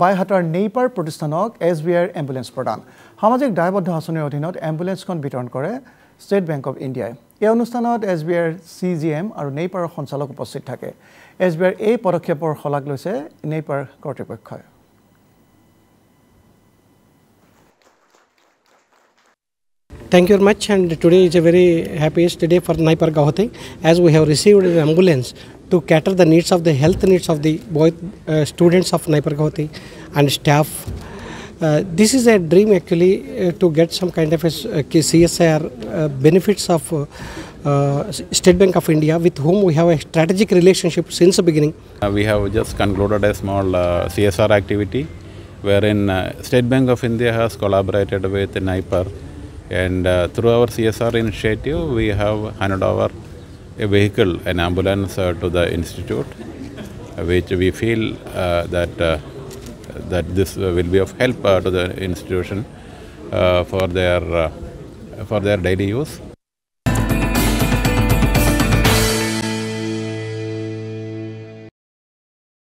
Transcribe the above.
বাইহাটাৰ নেইপাৰ প্ৰতিষ্ঠানক S B আইৰ ambulance প্ৰদান। সামাজিক দায়বদ্ধ আঁচনিৰ অধীনত এম্বুলেঞ্চখন বিতৰণ কৰে ষ্টেট বেংক অৱ ইণ্ডিয়াই। এই অনুষ্ঠানত এছ বি আইৰ চি জি এম আৰু নেইপাৰৰ সঞ্চালক উপস্থিত থাকে। এছ বি আইৰ এই পদক্ষেপৰ শলাগ লৈছে নেইপাৰ কৰ্তৃপক্ষই। Thank you very much and today is a very happiest day for Naipar Gauhati as we have received an ambulance to cater the needs of the health needs of the boy uh, students of NIPER Gauhati and staff. Uh, this is a dream actually uh, to get some kind of a CSR uh, benefits of uh, uh, State Bank of India with whom we have a strategic relationship since the beginning. Uh, we have just concluded a small uh, CSR activity wherein uh, State Bank of India has collaborated with NIPER and uh, through our CSR initiative we have handed over a vehicle, an ambulance uh, to the institute uh, which we feel uh, that, that this will be of help to the institution for, their, for their daily use.